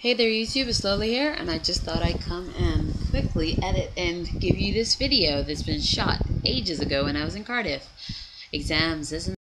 Hey there YouTube, it's Lola here, and I just thought I'd come and quickly edit and give you this video that's been shot ages ago when I was in Cardiff. Exams, isn't.